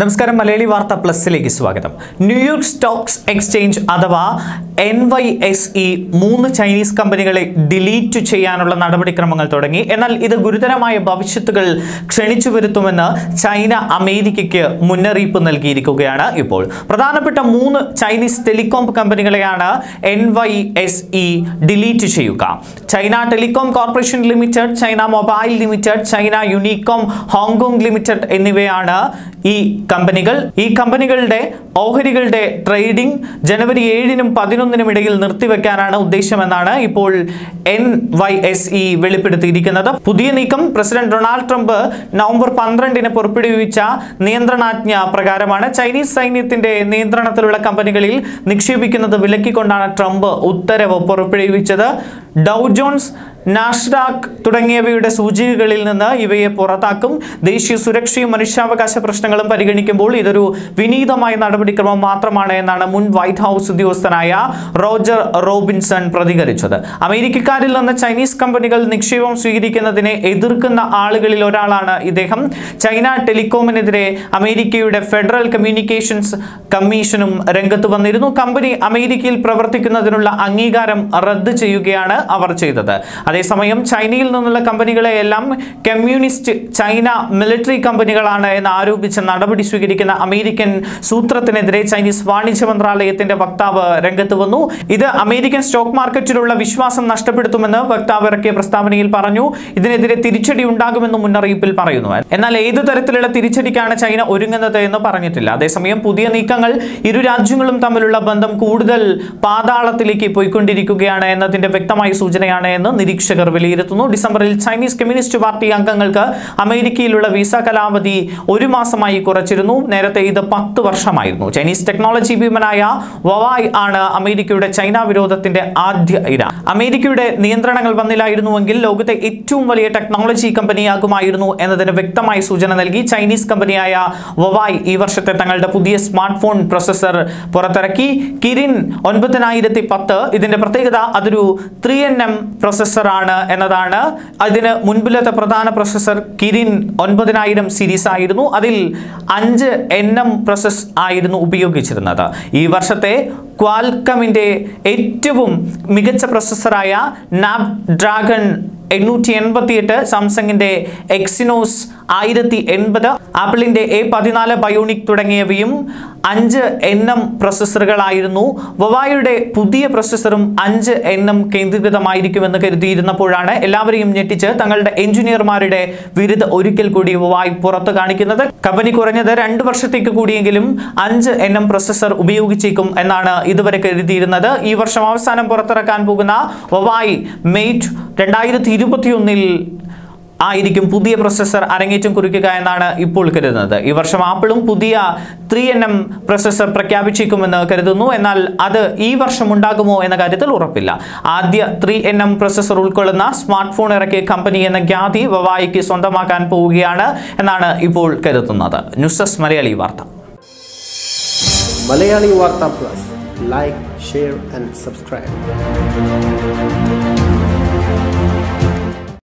നമസ്കാരം മലയാളി വാർത്ത പ്ലസിലേക്ക് സ്വാഗതം. ന്യൂയോർക്ക് സ്റ്റോക്സ് എക്സ്ചേഞ്ച് അഥവാ എൻ വൈ എസ് ഇ മൂന്ന് ചൈനീസ് കമ്പനികളെ ഡിലീറ്റ് ചെയ്യാനുള്ള നടപടിക്രമങ്ങൾ തുടങ്ങി. എന്നാൽ ഇത് ഗുരുതരമായ ഭവിഷ്യത്തുകൾ ക്ഷണിച്ചു വരുത്തുമെന്ന് ചൈന അമേരിക്കയ്ക്ക് മുന്നറിയിപ്പ് നൽകിയിരിക്കുകയാണ് ഇപ്പോൾ. പ്രധാനപ്പെട്ട മൂന്ന് Chinese telecom കമ്പനികളെയാണ് N Y S E delete ചെയ്യുക. China telecom corporation limited China mobile limited China Unicom Hong Kong limited എന്നിവയാണ് ഈ കമ്പനികൾ ഈ കമ്പനികളുടെ ഓഹരികളുടെ ട്രേഡിംഗ് ജനുവരി ഏഴിനും പതിനൊന്നിനും ഇടയിൽ നിർത്തിവെക്കാനാണ് ഉദ്ദേശമെന്നാണ് ഇപ്പോൾ എൻ വൈ എസ് ഇ വെളിപ്പെടുത്തിയിരിക്കുന്നത്. പുതിയ നീക്കം പ്രസിഡന്റ് ഡൊണാൾഡ് ട്രംപ് നവംബർ പന്ത്രണ്ടിന് പുറപ്പെടുവിച്ച നിയന്ത്രണാജ്ഞ പ്രകാരമാണ്. ചൈനീസ് സൈന്യത്തിന്റെ നിയന്ത്രണത്തിലുള്ള കമ്പനികളിൽ നിക്ഷേപിക്കുന്നത് വിലക്കിക്കൊണ്ടാണ് ട്രംപ് ഉത്തരവ് പുറപ്പെടുവിച്ചത്. ഡൗ ജോൺസ് നാഷ്ഡാക് തുടങ്ങിയവയുടെ സൂചികകളിൽ നിന്ന് ഇവയെ പുറത്താക്കും. ദേശീയ സുരക്ഷയും മനുഷ്യാവകാശ പ്രശ്നങ്ങളും പരിഗണിക്കുമ്പോൾ ഇതൊരു വിനീതമായ നടപടിക്രമം മാത്രമാണ് എന്നാണ് മുൻ വൈറ്റ് ഹൗസ് ഉദ്യോഗസ്ഥനായ റോജർ റോബിൻസൺ പ്രതികരിച്ചത്. അമേരിക്കക്കാരിൽ നിന്ന് ചൈനീസ് കമ്പനികൾ നിക്ഷേപം സ്വീകരിക്കുന്നതിനെ എതിർക്കുന്ന ആളുകളിൽ ഒരാളാണ് ഇദ്ദേഹം. ചൈന ടെലികോമിനെതിരെ അമേരിക്കയുടെ ഫെഡറൽ കമ്മ്യൂണിക്കേഷൻസ് കമ്മീഷനും രംഗത്ത് വന്നിരുന്നു. കമ്പനി അമേരിക്കയിൽ പ്രവർത്തിക്കുന്നതിനുള്ള അംഗീകാരം റദ്ദ് ചെയ്യുകയാണ് അവർ ചെയ്തത്. അതേസമയം ചൈനയിൽ നിന്നുള്ള കമ്പനികളെ എല്ലാം കമ്മ്യൂണിസ്റ്റ് ചൈന മിലിറ്ററി കമ്പനികളാണ് എന്ന് ആരോപിച്ച് നടപടി സ്വീകരിക്കുന്ന അമേരിക്കൻ സൂത്രത്തിനെതിരെ ചൈനീസ് വാണിജ്യ മന്ത്രാലയത്തിന്റെ വക്താവ് രംഗത്ത് വന്നു. ഇത് അമേരിക്കൻ സ്റ്റോക്ക് മാർക്കറ്റിലുള്ള വിശ്വാസം നഷ്ടപ്പെടുത്തുമെന്ന് വക്താവ് ഇറക്കിയ പ്രസ്താവനയിൽ പറഞ്ഞു. ഇതിനെതിരെ തിരിച്ചടി ഉണ്ടാകുമെന്ന് മുന്നറിയിപ്പിൽ പറയുന്നു. എന്നാൽ ഏതു തരത്തിലുള്ള തിരിച്ചടിക്കാണ് ചൈന ഒരുങ്ങുന്നത് എന്ന് പറഞ്ഞിട്ടില്ല. അതേസമയം പുതിയ നീക്കങ്ങൾ ഇരു രാജ്യങ്ങളും തമ്മിലുള്ള ബന്ധം കൂടുതൽ പാതാളത്തിലേക്ക് പോയിക്കൊണ്ടിരിക്കുകയാണ് എന്നതിന്റെ വ്യക്തമായ സൂചനയാണ് എന്ന് നിരീക്ഷകർ വിലയിരുത്തുന്നു. ഡിസംബറിൽ ചൈനീസ് കമ്മ്യൂണിസ്റ്റ് പാർട്ടി അംഗങ്ങൾക്ക് അമേരിക്കയിലുള്ള വിസ കാലാവധി ഒരു മാസമായി കുറച്ചിരുന്നു. നേരത്തെ ഇത് പത്ത് വർഷമായിരുന്നു. ചൈനീസ് ടെക്നോളജി ഭീമനായ വവായ് ആണ് അമേരിക്കയുടെ ചൈന വിരോധത്തിന്റെ ആദ്യ ഇര. അമേരിക്കയുടെ നിയന്ത്രണങ്ങൾ വന്നില്ലായിരുന്നുവെങ്കിൽ ലോകത്തെ ഏറ്റവും വലിയ ടെക്നോളജി കമ്പനിയാകുമായിരുന്നു എന്നതിന് വ്യക്തമായ സൂചന നൽകി ചൈനീസ് കമ്പനിയായ വവായ് ഈ വർഷത്തെ തങ്ങളുടെ പുതിയ സ്മാർട്ട് ഫോൺ പ്രൊസസർ പുറത്തിറക്കി. കിരിൻ ഒൻപതിനായിരത്തി പത്ത്. ഇതിന്റെ പ്രത്യേകത അതൊരു ത്രീ എൻ എം പ്രൊസസ്സറാണ് എന്നതാണ്. അതിന് മുൻപിലത്തെ പ്രധാന പ്രൊസസ്സർ കിരിൻ ഒൻപതിനായിരം സീരീസ് ആയിരുന്നു. അതിൽ അഞ്ച് എൻ എം പ്രൊസസ് ആയിരുന്നു ഉപയോഗിച്ചിരുന്നത്. ഈ വർഷത്തെ ക്വാൽക്കമിന്റെ ഏറ്റവും മികച്ച പ്രൊസസ്സറായ നാപ് ഡ്രാഗൺ എണ്ണൂറ്റി എൺപത്തിയെട്ട് സാംസങ്ങിന്റെ എക്സിനോസ് ആയിരത്തി എൺപത് ആപ്പിളിന്റെ എ പതിനാല് ബയോണിക് തുടങ്ങിയവയും അഞ്ച് എൻ എം പ്രൊസസ്സറുകളായിരുന്നു വവായുടെ പുതിയ പ്രൊസസ്സറും അഞ്ച് എൻ എം കേന്ദ്രീകൃതമായിരിക്കുമെന്ന് കരുതിയിരുന്നപ്പോഴാണ് എല്ലാവരെയും ഞെട്ടിച്ച് തങ്ങളുടെ എഞ്ചിനീയർമാരുടെ വിരുദ്ധ ഒരിക്കൽ കൂടി വവായ് പുറത്തു കാണിക്കുന്നത്. കമ്പനി കുറഞ്ഞത് രണ്ട് വർഷത്തേക്ക് കൂടിയെങ്കിലും അഞ്ച് എൻ എം പ്രൊസസ്സർ ഉപയോഗിച്ചേക്കും എന്നാണ് ഇതുവരെ കരുതിയിരുന്നത്. ഈ വർഷം അവസാനം പുറത്തിറക്കാൻ പോകുന്ന വവായ് മെയ്റ്റ് രണ്ടായിരത്തി ഇരുപത്തിയൊന്നിൽ ആയിരിക്കും പുതിയ പ്രൊസസ്സർ അരങ്ങേറ്റം കുറിക്കുക എന്നാണ് ഇപ്പോൾ കരുതുന്നത്. ഈ വർഷം ആപ്പിളും പുതിയ ത്രീ എൻ എം പ്രൊസസ്സർ പ്രഖ്യാപിച്ചേക്കുമെന്ന് കരുതുന്നു. എന്നാൽ അത് ഈ വർഷം ഉണ്ടാകുമോ എന്ന കാര്യത്തിൽ ഉറപ്പില്ല. ആദ്യ ത്രീ എൻ എം പ്രൊസസ്സർ ഉൾക്കൊള്ളുന്ന സ്മാർട്ട് ഫോൺ ഇറക്കിയ കമ്പനി എന്ന ഖ്യാതി വവായിക്ക് സ്വന്തമാക്കാൻ പോവുകയാണ് എന്നാണ് ഇപ്പോൾ കരുതുന്നത്. News Malayali Vartha. Malayali Vartha plus. Like share and subscribe.